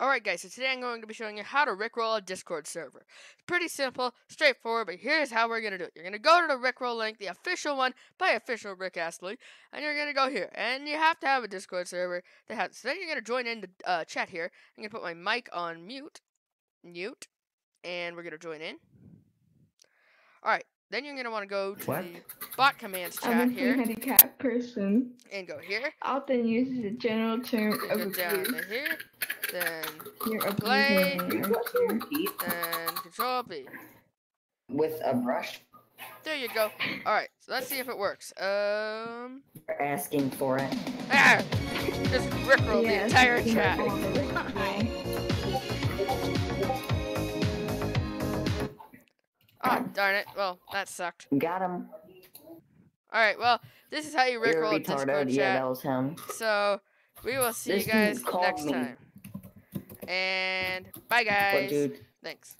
Alright guys, so today I'm going to be showing you how to rickroll a Discord server. It's pretty simple, straightforward, but here's how we're going to do it. You're going to go to the rickroll link, the official one by official Rick Astley, and you're going to go here. And you have to have a Discord server that has, so then you're going to join in the uh, chat here. I'm going to put my mic on mute, mute, and we're going to join in. Alright, then you're going to want to go to What? the bot commands I'm chat a here, handicapped person. and go here. Often uses the general term of Go down to here, then, You're Play. abusing me, Brush aren't your you? teeth then Control B. with a brush. There you go. Alright, so let's see if it works. Um. You're asking for it. Ah! Just rickroll the entire chat. have all the rickroll. Oh, darn it. Well, that sucked. Got him. Alright, well, this is how you You're rickroll a Discord retarded. Yeah, chat. that was him. So, we will see This you dude guys called next me. time. And bye, guys. dude? Thanks.